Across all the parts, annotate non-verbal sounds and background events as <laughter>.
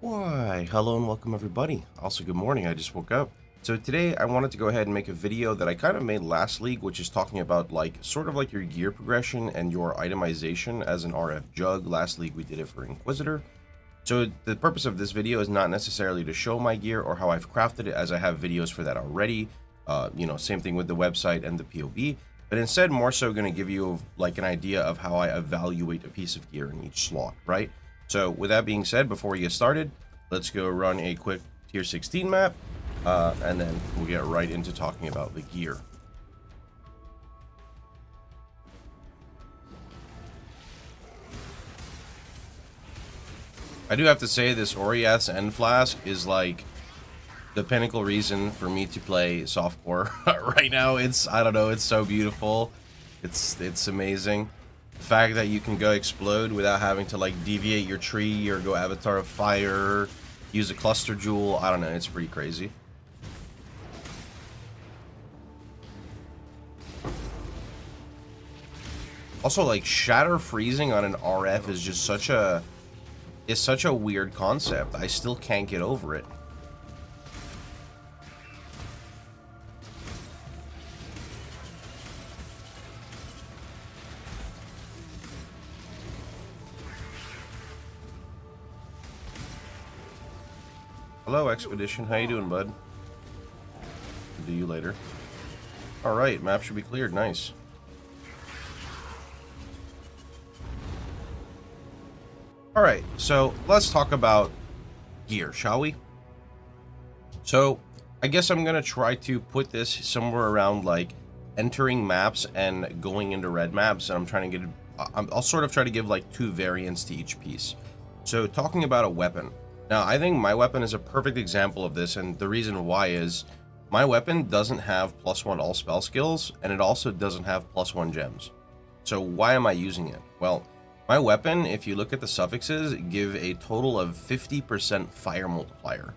Why, hello and welcome everybody. Also, good morning, I just woke up. So today I wanted to go ahead and make a video that I kind of made last league, which is talking about like, sort of like your gear progression and your itemization as an RF jug. Last league we did it for Inquisitor. So the purpose of this video is not necessarily to show my gear or how I've crafted it, as I have videos for that already. Uh, you know, same thing with the website and the POB. But instead, more so going to give you like an idea of how I evaluate a piece of gear in each slot, right? So with that being said, before we get started, let's go run a quick tier 16 map, uh, and then we'll get right into talking about the gear. I do have to say this Oriath's End Flask is like the pinnacle reason for me to play softcore <laughs> right now. It's I don't know, it's so beautiful. It's it's amazing. The fact that you can go explode without having to like deviate your tree or go avatar of fire, use a cluster jewel, I don't know, it's pretty crazy. Also like shatter freezing on an RF is just such a is such a weird concept. I still can't get over it. Hello, Expedition. How you doing, bud? Do you later. Alright, map should be cleared. Nice. Alright, so let's talk about gear, shall we? So, I guess I'm going to try to put this somewhere around, like, entering maps and going into red maps. And I'm trying to get... I'll sort of try to give, like, two variants to each piece. So, talking about a weapon. Now, I think my weapon is a perfect example of this, and the reason why is my weapon doesn't have plus one all spell skills, and it also doesn't have plus one gems. So why am I using it? Well, my weapon, if you look at the suffixes, give a total of 50% fire multiplier.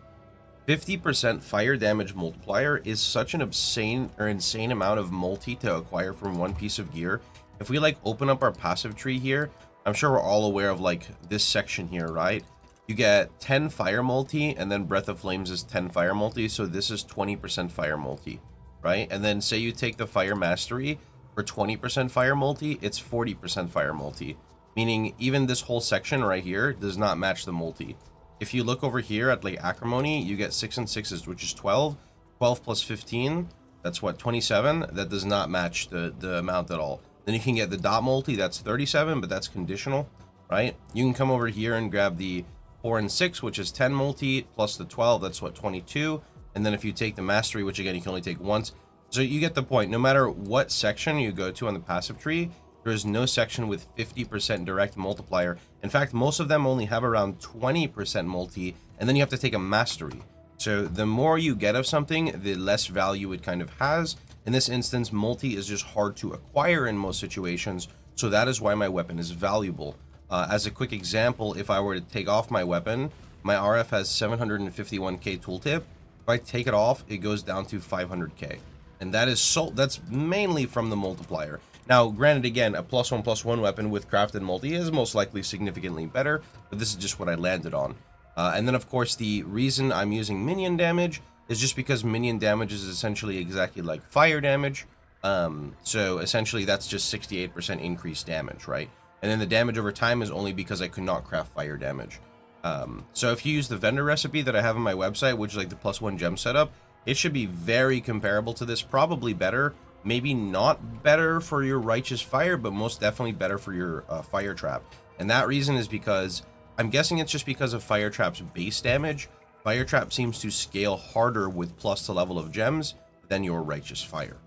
50% fire damage multiplier is such an insane or insane amount of multi to acquire from one piece of gear. If we like open up our passive tree here, I'm sure we're all aware of like this section here, right? You get 10 fire multi and then Breath of Flames is 10 fire multi, so this is 20% fire multi, right? And then say you take the fire mastery for 20% fire multi, it's 40% fire multi meaning even this whole section right here does not match the multi. If you look over here at like acrimony, you get 6 and 6s, which is 12. 12 plus 15, that's what, 27? That does not match the, the amount at all. Then you can get the dot multi, that's 37, but that's conditional, right? You can come over here and grab the 4 and 6, which is 10 multi, plus the 12, that's what, 22. And then if you take the mastery, which again, you can only take once. So you get the point. No matter what section you go to on the passive tree, there is no section with 50% direct multiplier. In fact, most of them only have around 20% multi, and then you have to take a mastery. So the more you get of something, the less value it kind of has. In this instance, multi is just hard to acquire in most situations, so that is why my weapon is valuable. Uh, as a quick example, if I were to take off my weapon, my RF has 751k tooltip. If I take it off, it goes down to 500k. And that is so that's mainly from the multiplier. Now, granted, again, a plus one plus one weapon with crafted multi is most likely significantly better, but this is just what I landed on. Uh, and then, of course, the reason I'm using minion damage is just because minion damage is essentially exactly like fire damage. Um, so essentially, that's just 68% increased damage, right? And then the damage over time is only because I could not craft fire damage. Um, so if you use the vendor recipe that I have on my website, which is like the plus one gem setup, it should be very comparable to this, probably better, maybe not better for your righteous fire, but most definitely better for your uh, fire trap. And that reason is because I'm guessing it's just because of fire trap's base damage. Fire trap seems to scale harder with plus the level of gems than your righteous fire.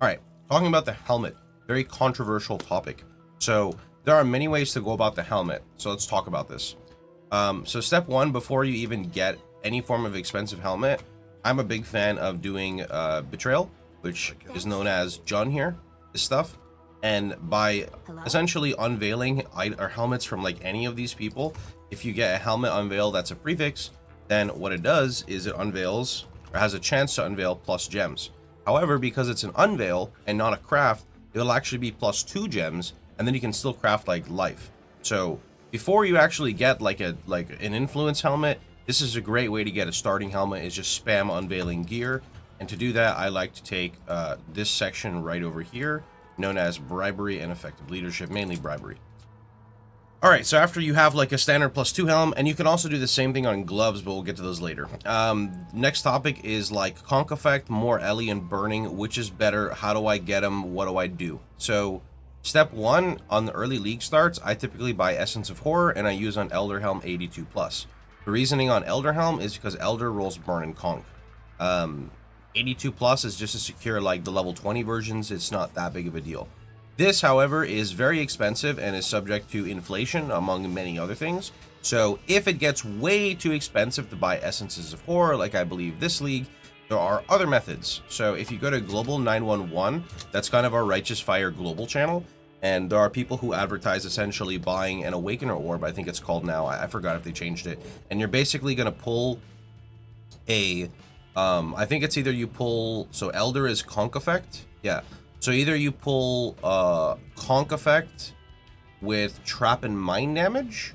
All right, talking about the helmet, very controversial topic. So there are many ways to go about the helmet. So let's talk about this. Um, so step one, before you even get any form of expensive helmet, I'm a big fan of doing uh, betrayal which is known as John here, this stuff. And by Hello? essentially unveiling our helmets from like any of these people, if you get a helmet unveil that's a prefix, then what it does is it unveils or has a chance to unveil plus gems. However, because it's an unveil and not a craft, it'll actually be plus two gems, and then you can still craft like life. So before you actually get like a like an influence helmet, this is a great way to get a starting helmet is just spam unveiling gear. And to do that, I like to take uh, this section right over here, known as bribery and effective leadership, mainly bribery. All right, so after you have like a standard plus two helm, and you can also do the same thing on gloves, but we'll get to those later. Um, next topic is like conk effect, more Ellie and burning. Which is better? How do I get them? What do I do? So step one on the early league starts, I typically buy Essence of Horror and I use on Elder Helm 82 plus. The reasoning on Elder Helm is because Elder rolls burn and conk. Um, 82 plus is just to secure like the level 20 versions. It's not that big of a deal. This, however, is very expensive and is subject to inflation, among many other things. So if it gets way too expensive to buy Essences of Horror, like I believe this league, there are other methods. So if you go to Global 911, that's kind of our Righteous Fire global channel, and there are people who advertise essentially buying an Awakener Orb, I think it's called now, I, forgot if they changed it, and you're basically going to pull a, um, I think it's either you pull, so Elder is Conk Effect, yeah, so either you pull uh, Conk Effect with Trap and Mine damage,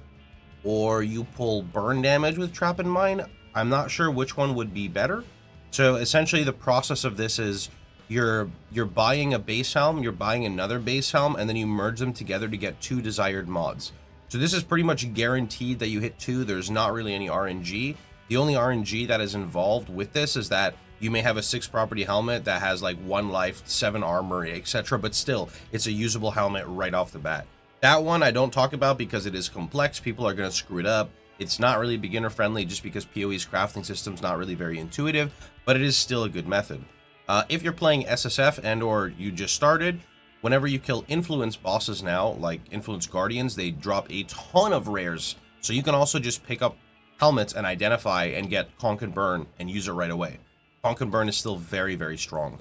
or you pull Burn damage with Trap and Mine. I'm not sure which one would be better. So essentially the process of this is you're you're buying a base helm, you're buying another base helm, and then you merge them together to get two desired mods. So this is pretty much guaranteed that you hit two. There's not really any RNG. The only RNG that is involved with this is that you may have a six property helmet that has like one life, seven armor, etc. But still, it's a usable helmet right off the bat. That one I don't talk about because it is complex. People are going to screw it up. It's not really beginner friendly just because PoE's crafting system's not really very intuitive, but it is still a good method. Uh, if you're playing SSF and or you just started, whenever you kill influence bosses now, like influence guardians, they drop a ton of rares. So you can also just pick up helmets and identify and get conk and burn and use it right away. Conk and Burn is still very, very strong.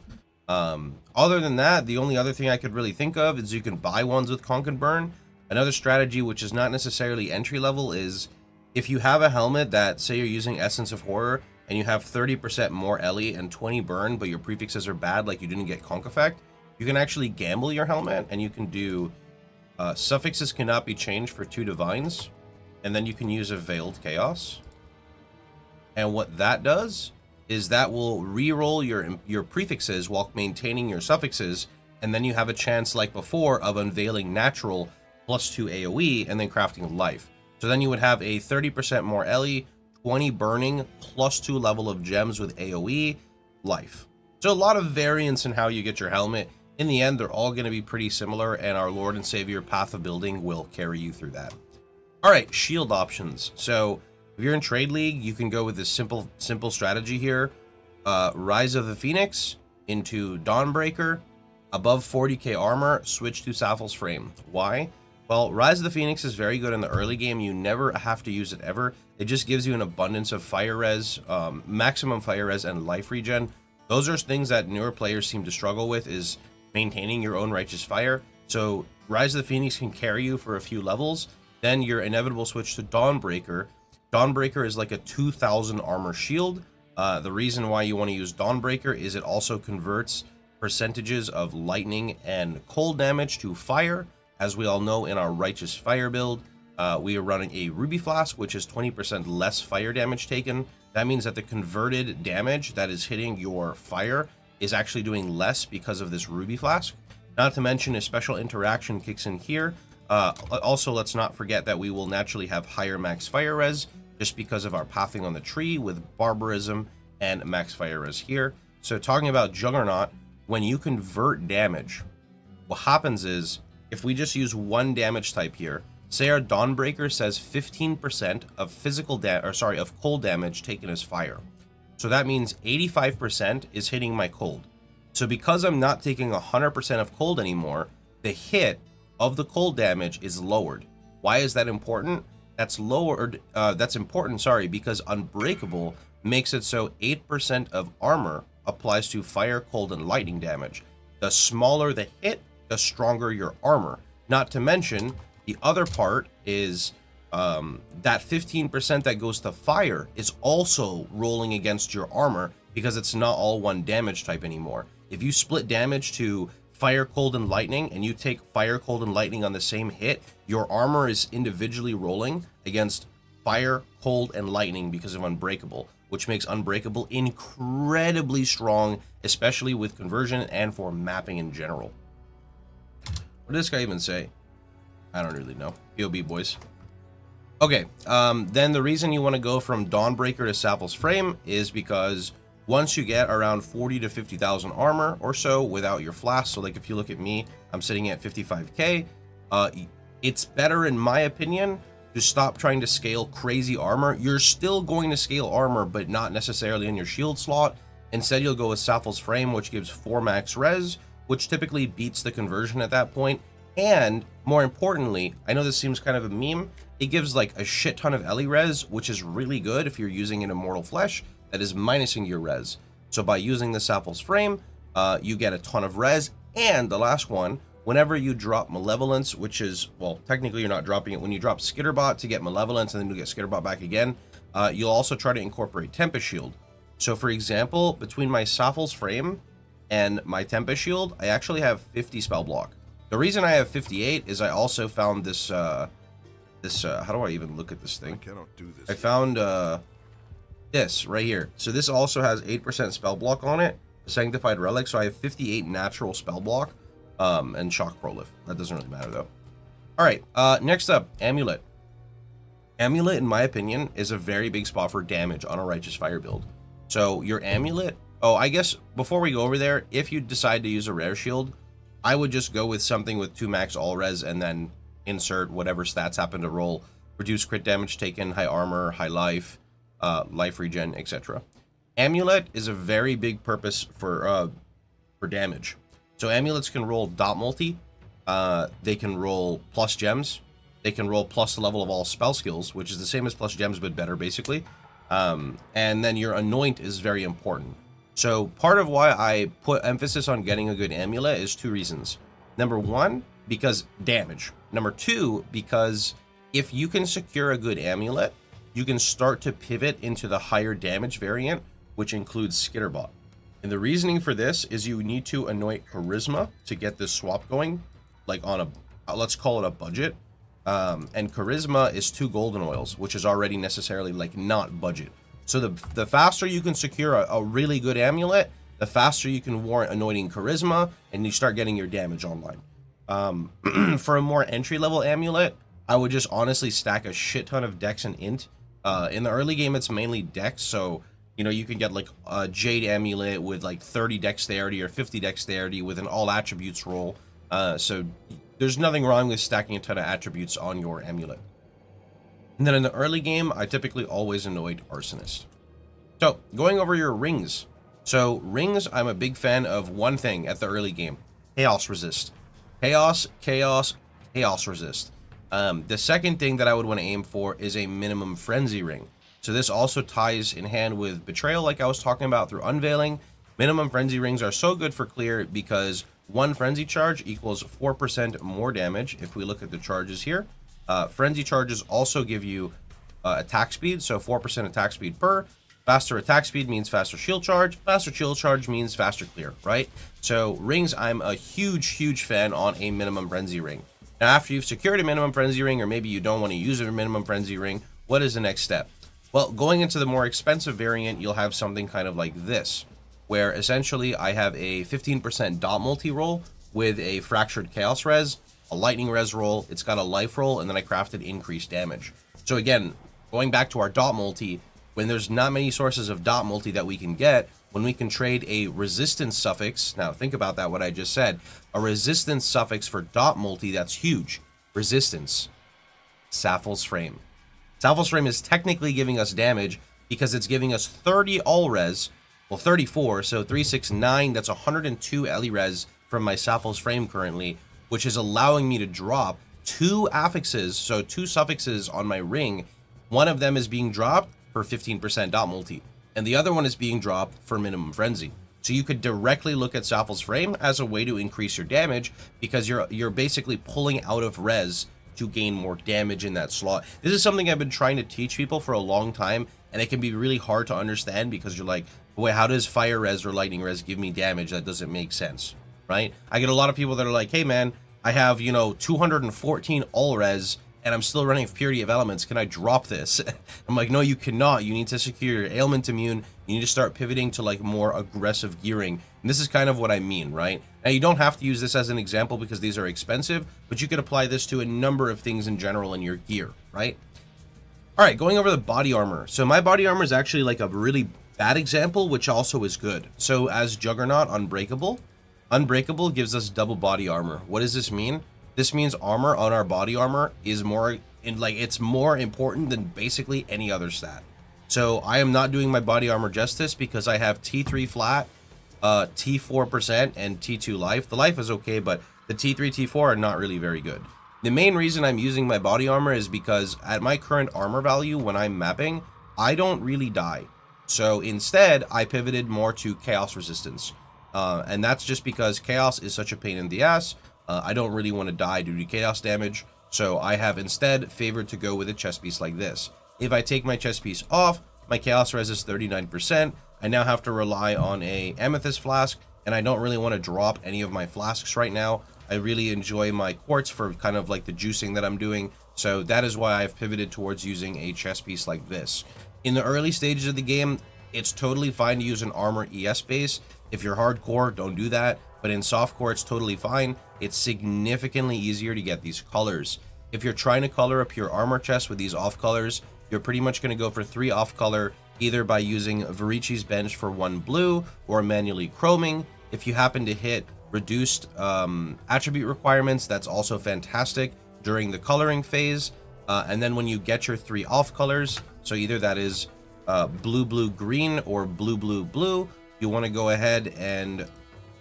Um, other than that, the only other thing I could really think of is you can buy ones with Conk and Burn. Another strategy, which is not necessarily entry level, is if you have a helmet that, say you're using Essence of Horror, and you have 30% more Ellie and 20 burn, but your prefixes are bad, like you didn't get Conk effect, you can actually gamble your helmet, and you can do uh, suffixes cannot be changed for two divines, and then you can use a Veiled Chaos. And what that does is that will re-roll your your prefixes while maintaining your suffixes, and then you have a chance, like before, of unveiling natural plus 2 AoE and then crafting life. So then you would have a 30% more Ellie, 20 burning, plus 2 level of gems with AoE, life. So a lot of variance in how you get your helmet. In the end, they're all going to be pretty similar, and our Lord and Savior Path of Building will carry you through that. All right, shield options. So if you're in Trade League, you can go with this simple simple strategy here. Uh, Rise of the Phoenix into Dawnbreaker. Above 40k armor, switch to Saffell's Frame. Why? Well, Rise of the Phoenix is very good in the early game. You never have to use it ever. It just gives you an abundance of fire res, um, maximum fire res, and life regen. Those are things that newer players seem to struggle with is maintaining your own righteous fire. So Rise of the Phoenix can carry you for a few levels. Then your inevitable switch to Dawnbreaker Dawnbreaker is like a 2000 armor shield. Uh, the reason why you want to use Dawnbreaker is it also converts percentages of lightning and cold damage to fire. As we all know in our Righteous Fire build, uh, we are running a Ruby Flask, which is 20% less fire damage taken. That means that the converted damage that is hitting your fire is actually doing less because of this Ruby Flask. Not to mention a special interaction kicks in here uh, also, let's not forget that we will naturally have higher max fire res just because of our pathing on the tree with barbarism and max fire res here. So talking about Juggernaut, when you convert damage, what happens is if we just use one damage type here, say our Dawnbreaker says 15% of physical damage, or sorry, of cold damage taken as fire. So that means 85% is hitting my cold. So because I'm not taking 100% of cold anymore, the hit of the cold damage is lowered. Why is that important? That's lowered, uh, that's important, sorry, because Unbreakable makes it so 8% of armor applies to fire, cold, and lightning damage. The smaller the hit, the stronger your armor. Not to mention, the other part is um, that 15% that goes to fire is also rolling against your armor because it's not all one damage type anymore. If you split damage to Fire, Cold, and Lightning, and you take Fire, Cold, and Lightning on the same hit, your armor is individually rolling against fire, cold, and lightning because of Unbreakable, which makes Unbreakable incredibly strong, especially with conversion and for mapping in general. What did this guy even say? I don't really know. POB boys. Okay, um, then the reason you want to go from Dawnbreaker to Saffell's Frame is because once you get around 40 to 50,000 armor or so without your flask, so like if you look at me, I'm sitting at 55k, uh, it's better in my opinion to stop trying to scale crazy armor. You're still going to scale armor, but not necessarily in your shield slot. Instead, you'll go with Saffell's Frame, which gives 4 max res, which typically beats the conversion at that point. And more importantly, I know this seems kind of a meme, it gives like a shit ton of Ellie res, which is really good if you're using an Immortal Flesh that is minusing your res. So by using the Saffell's Frame, uh, you get a ton of res. And the last one, whenever you drop Malevolence, which is, well, technically you're not dropping it. When you drop Skitterbot to get Malevolence and then you get Skitterbot back again, uh, you'll also try to incorporate Tempest Shield. So for example, between my Saffell's Frame and my Tempest Shield, I actually have 50 spell block. The reason I have 58 is I also found this, uh, this, uh, how do I even look at this thing? I cannot do this. I found, uh, this right here. So this also has 8% spell block on it, Sanctified Relic. So I have 58 natural spell block um, and Shock Prolif. That doesn't really matter though. All right, uh, next up, Amulet. Amulet, in my opinion, is a very big spot for damage on a Righteous Fire build. So your Amulet, oh, I guess before we go over there, if you decide to use a Rare Shield, I would just go with something with 2 max all res and then insert whatever stats happen to roll. Reduce crit damage taken, high armor, high life, uh, life regen, etc. Amulet is a very big purpose for uh, for damage. So amulets can roll dot multi, uh, they can roll plus gems, they can roll plus the level of all spell skills, which is the same as plus gems but better basically. Um, and then your anoint is very important. So part of why I put emphasis on getting a good amulet is two reasons. Number one, because damage. Number two, because if you can secure a good amulet, you can start to pivot into the higher damage variant, which includes Skitterbot. And the reasoning for this is you need to anoint Charisma to get this swap going, like on a, let's call it a budget. Um, and Charisma is two golden oils, which is already necessarily like not budget. So the, the faster you can secure a, a really good amulet, the faster you can warrant anointing Charisma, and you start getting your damage online. Um, <clears throat> for a more entry-level amulet, I would just honestly stack a shit ton of Dex and Int uh, in the early game, it's mainly Dex, so you know you can get like a Jade Amulet with like 30 Dexterity or 50 Dexterity with an all attributes roll. Uh, so there's nothing wrong with stacking a ton of attributes on your amulet. And then in the early game, I typically always anoint Arsonist. So going over your rings. So rings, I'm a big fan of one thing at the early game: Chaos Resist. Chaos, Chaos, Chaos Resist. Um, the second thing that I would want to aim for is a minimum frenzy ring. So this also ties in hand with betrayal like I was talking about through unveiling. Minimum frenzy rings are so good for clear because one frenzy charge equals 4% more damage if we look at the charges here. Uh, frenzy charges also give you uh, attack speed, so 4% attack speed per. Faster attack speed means faster shield charge. Faster shield charge means faster clear, right? So rings, I'm a huge, huge fan on a minimum frenzy ring. Now, after you've secured a minimum frenzy ring, or maybe you don't want to use a minimum frenzy ring, what is the next step? Well, going into the more expensive variant, you'll have something kind of like this, where essentially I have a 15% dot multi roll with a fractured chaos res, a lightning res roll, it's got a life roll, and then I crafted increased damage. So again, going back to our dot multi, when there's not many sources of dot multi that we can get, when we can trade a resistance suffix, now think about that, what I just said, a resistance suffix for dot multi, that's huge. Resistance. Saffell's Frame. Saffell's Frame is technically giving us damage because it's giving us 30 all res, well 34, so 369, that's 102 Ellie res from my Saffell's Frame currently, which is allowing me to drop two affixes, so two suffixes on my ring. One of them is being dropped for 15% dot multi and the other one is being dropped for minimum frenzy. So you could directly look at Saffell's Frame as a way to increase your damage because you're you're basically pulling out of res to gain more damage in that slot. This is something I've been trying to teach people for a long time, and it can be really hard to understand because you're like, wait, how does fire res or lightning res give me damage? That doesn't make sense, right? I get a lot of people that are like, hey man, I have, you know, 214 all res and I'm still running Purity of Elements. Can I drop this? <laughs> I'm like, no, you cannot. You need to secure your ailment immune. You need to start pivoting to like more aggressive gearing. And this is kind of what I mean, right? Now, you don't have to use this as an example because these are expensive, but you could apply this to a number of things in general in your gear, right? All right, going over the body armor. So my body armor is actually like a really bad example, which also is good. So as Juggernaut Unbreakable, Unbreakable gives us double body armor. What does this mean? This means armor on our body armor is more in like it's more important than basically any other stat. So I am not doing my body armor justice because I have T3 flat, uh, T4% and T2 life. The life is okay, but the T3, T4 are not really very good. The main reason I'm using my body armor is because at my current armor value when I'm mapping, I don't really die. So instead, I pivoted more to chaos resistance. Uh, and that's just because chaos is such a pain in the ass. Uh, I don't really want to die due to chaos damage, so I have instead favored to go with a chest piece like this. If I take my chest piece off, my chaos res is 39%. I now have to rely on a amethyst flask, and I don't really want to drop any of my flasks right now. I really enjoy my quartz for kind of like the juicing that I'm doing, so that is why I've pivoted towards using a chest piece like this. In the early stages of the game, it's totally fine to use an armor ES base. If you're hardcore, don't do that. But in softcore, it's totally fine. It's significantly easier to get these colors. If you're trying to color up your armor chest with these off colors, you're pretty much going to go for three off color, either by using Vorici's bench for one blue or manually chroming. If you happen to hit reduced um, attribute requirements, that's also fantastic during the coloring phase. Uh, and then when you get your three off colors, so either that is uh, blue, blue, green, or blue, blue, blue, you want to go ahead and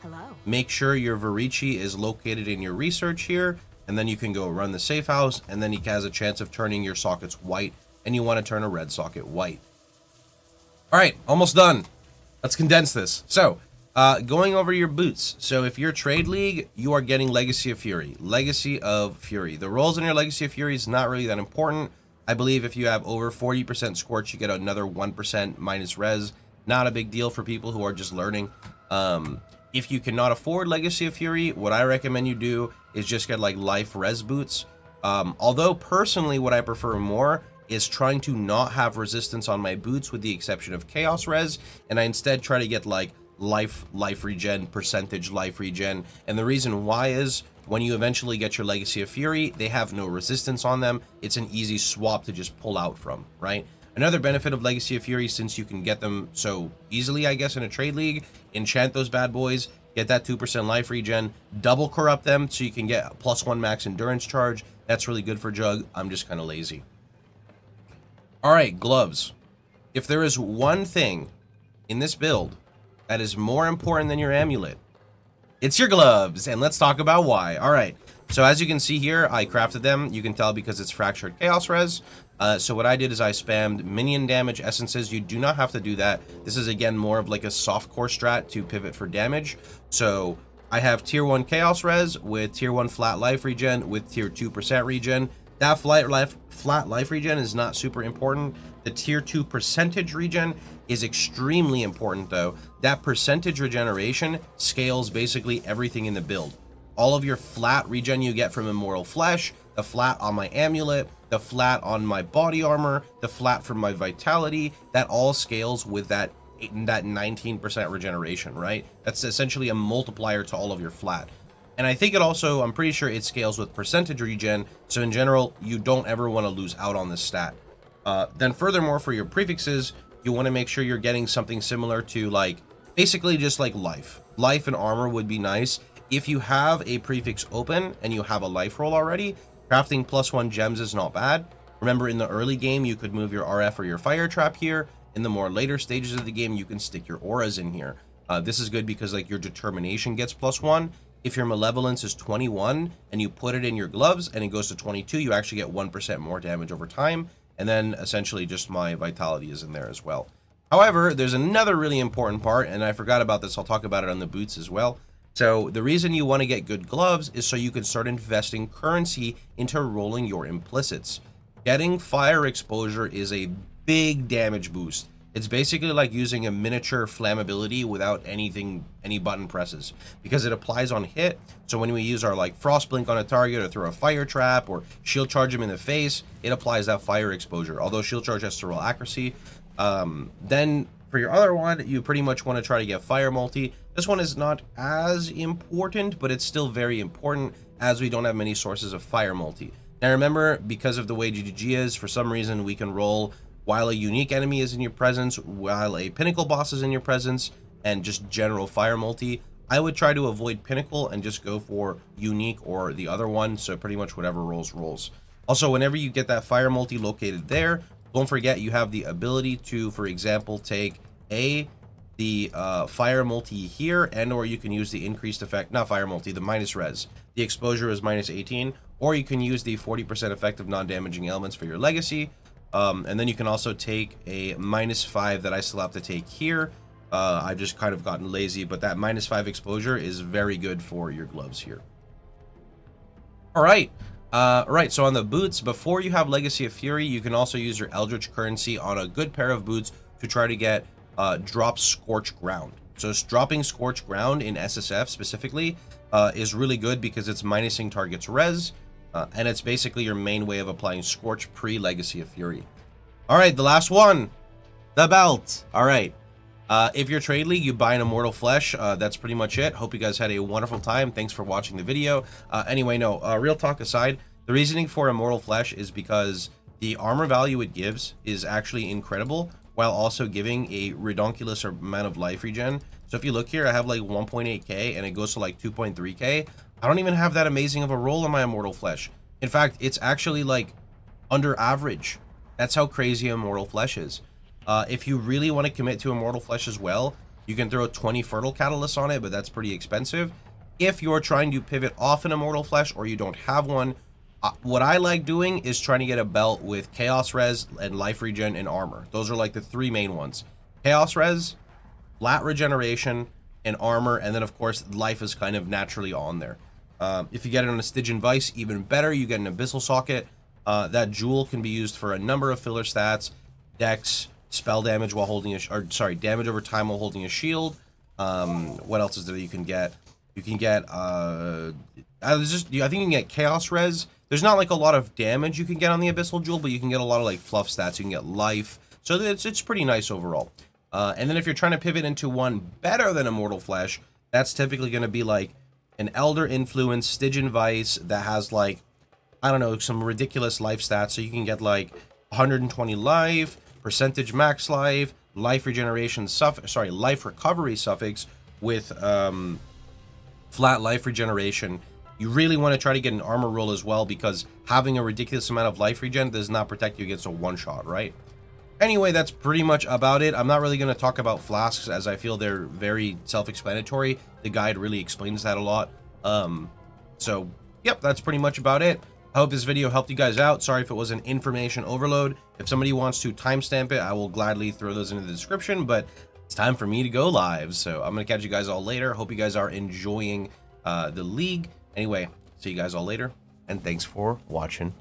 Hello. make sure your Vorici is located in your research here, and then you can go run the safe house, and then he has a chance of turning your sockets white, and you want to turn a red socket white. All right, almost done. Let's condense this. So, uh, going over your boots. So if you're Trade League, you are getting Legacy of Fury. Legacy of Fury. The rolls in your Legacy of Fury is not really that important. I believe if you have over 40% Scorch, you get another 1% minus res. Not a big deal for people who are just learning. Um, if you cannot afford Legacy of Fury, what I recommend you do is just get like life res boots. Um, although personally, what I prefer more is trying to not have resistance on my boots with the exception of chaos res and I instead try to get like life life regen percentage life regen and the reason why is when you eventually get your legacy of fury they have no resistance on them it's an easy swap to just pull out from right another benefit of legacy of fury since you can get them so easily i guess in a trade league enchant those bad boys get that 2% life regen double corrupt them so you can get plus one max endurance charge that's really good for jug i'm just kind of lazy all right gloves if there is one thing in this build that is more important than your amulet. It's your gloves, and let's talk about why. All right, so as you can see here, I crafted them. You can tell because it's Fractured Chaos Res. Uh, so what I did is I spammed minion damage essences. You do not have to do that. This is, again, more of like a soft core strat to pivot for damage. So I have tier 1 Chaos Res with tier 1 flat life regen with tier 2% regen. That flat life, flat life regen is not super important. The tier 2 percentage regen is extremely important though. That percentage regeneration scales basically everything in the build. All of your flat regen you get from Immortal Flesh, the flat on my amulet, the flat on my body armor, the flat from my vitality, that all scales with that that 19% regeneration, right? That's essentially a multiplier to all of your flat. And I think it also, I'm pretty sure it scales with percentage regen, so in general, you don't ever want to lose out on this stat. Uh, then furthermore, for your prefixes, you want to make sure you're getting something similar to like basically just like life. Life and armor would be nice. If you have a prefix open and you have a life roll already, crafting plus one gems is not bad. Remember in the early game, you could move your RF or your fire trap here. In the more later stages of the game, you can stick your auras in here. Uh, this is good because like your determination gets plus one. If your malevolence is 21 and you put it in your gloves and it goes to 22, you actually get 1% more damage over time. And then essentially just my vitality is in there as well. However, there's another really important part, and I forgot about this. I'll talk about it on the boots as well. So the reason you want to get good gloves is so you can start investing currency into rolling your implicits. Getting fire exposure is a big damage boost. It's basically like using a miniature flammability without anything, any button presses because it applies on hit. So when we use our like frost blink on a target or throw a fire trap or shield charge him in the face, it applies that fire exposure. Although shield charge has to roll accuracy. Um, then for your other one, you pretty much want to try to get fire multi. This one is not as important, but it's still very important as we don't have many sources of fire multi. Now remember, because of the way GGG is, for some reason we can roll while a unique enemy is in your presence, while a pinnacle boss is in your presence, and just general fire multi, I would try to avoid pinnacle and just go for unique or the other one, so pretty much whatever rolls, rolls. Also, whenever you get that fire multi located there, don't forget you have the ability to, for example, take a the uh, fire multi here, and or you can use the increased effect, not fire multi, the minus res. The exposure is minus 18, or you can use the 40% effect of non-damaging elements for your legacy, um, and then you can also take a minus five that I still have to take here. Uh, I've just kind of gotten lazy, but that minus five exposure is very good for your gloves here. All right. Uh, right, so on the boots, before you have Legacy of Fury, you can also use your Eldritch currency on a good pair of boots to try to get uh, drop Scorch Ground. So dropping Scorch Ground in SSF specifically uh, is really good because it's minusing target's res, uh, and it's basically your main way of applying Scorch pre-Legacy of Fury. All right, the last one. The belt. All right. Uh, if you're Trade League, you buy an Immortal Flesh. Uh, that's pretty much it. Hope you guys had a wonderful time. Thanks for watching the video. Uh, anyway, no, uh, real talk aside, the reasoning for Immortal Flesh is because the armor value it gives is actually incredible, while also giving a redonkulous amount of life regen. So if you look here, I have like 1.8k, and it goes to like 2.3k. I don't even have that amazing of a roll on my Immortal Flesh. In fact, it's actually like under average. That's how crazy Immortal Flesh is. Uh, if you really want to commit to Immortal Flesh as well, you can throw 20 Fertile Catalysts on it, but that's pretty expensive. If you're trying to pivot off an Immortal Flesh or you don't have one, uh, what I like doing is trying to get a belt with Chaos Res and Life Regen and Armor. Those are like the three main ones. Chaos Res, Flat Regeneration, and Armor, and then of course Life is kind of naturally on there. Um, if you get it on a Stygian Vice, even better. You get an Abyssal Socket. Uh, that Jewel can be used for a number of filler stats. Dex, spell damage while holding a... Or, sorry, damage over time while holding a shield. Um, what else is there you can get? You can get... Uh, uh just, I think you can get Chaos Res. There's not like a lot of damage you can get on the Abyssal Jewel, but you can get a lot of like fluff stats. You can get life. So it's, it's pretty nice overall. Uh, and then if you're trying to pivot into one better than Immortal Flesh, that's typically going to be like an Elder Influence Stygian Vice that has like, I don't know, some ridiculous life stats. So you can get like 120 life, percentage max life, life regeneration suffix, sorry, life recovery suffix with um, flat life regeneration. You really want to try to get an armor roll as well because having a ridiculous amount of life regen does not protect you against a one shot, right? Anyway, that's pretty much about it. I'm not really going to talk about flasks as I feel they're very self-explanatory. The guide really explains that a lot. Um, so, yep, that's pretty much about it. I hope this video helped you guys out. Sorry if it was an information overload. If somebody wants to timestamp it, I will gladly throw those into the description, but it's time for me to go live. So I'm going to catch you guys all later. Hope you guys are enjoying uh, the league. Anyway, see you guys all later, and thanks for watching